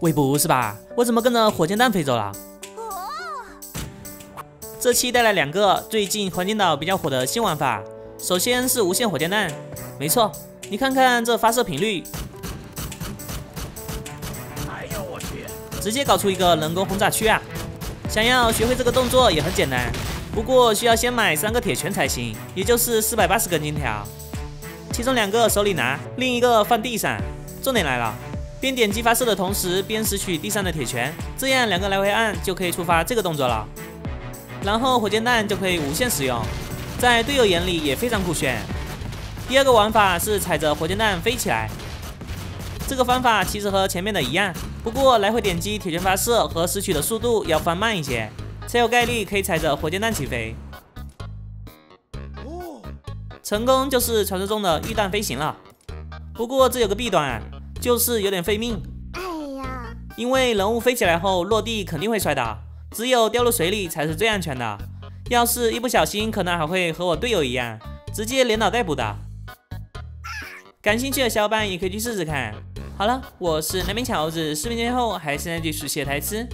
喂，不是吧？我怎么跟着火箭弹飞走了？这期带来两个最近黄金岛比较火的新玩法。首先是无限火箭弹，没错，你看看这发射频率，哎呦我去，直接搞出一个人工轰炸区啊！想要学会这个动作也很简单，不过需要先买三个铁拳才行，也就是四百八十根金条，其中两个手里拿，另一个放地上。重点来了，边点击发射的同时边拾取地上的铁拳，这样两个来回按就可以触发这个动作了。然后火箭弹就可以无限使用，在队友眼里也非常酷炫。第二个玩法是踩着火箭弹飞起来，这个方法其实和前面的一样，不过来回点击铁拳发射和拾取的速度要放慢一些，才有概率可以踩着火箭弹起飞。成功就是传说中的预弹飞行了。不过这有个弊端，就是有点费命。哎呀，因为人物飞起来后落地肯定会摔倒。只有掉入水里才是最安全的，要是一不小心，可能还会和我队友一样，直接连倒带补的。感兴趣的小伙伴也可以去试试看。好了，我是南边巧子，视频最后还是那句熟悉的台词。